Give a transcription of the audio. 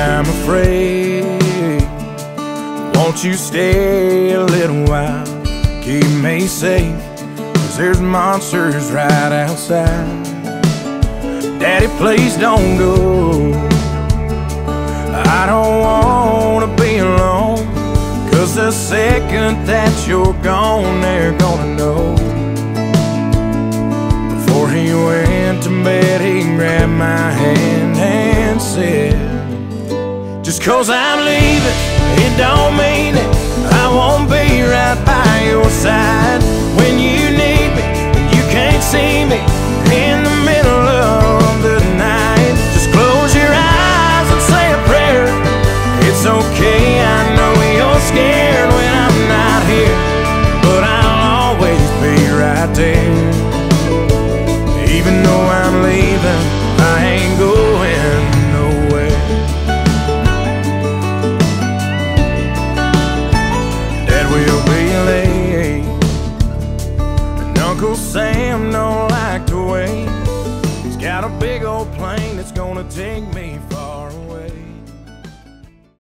I'm afraid. Won't you stay a little while? Keep me safe, cause there's monsters right outside. Daddy, please don't go. I don't wanna be alone, cause the second that you're gone, they're gonna know. Before he went to bed, he grabbed my hand. Just cause I'm leaving, it don't mean it. I won't be right by your side when you Uncle Sam don't like to wait. He's got a big old plane that's gonna take me far.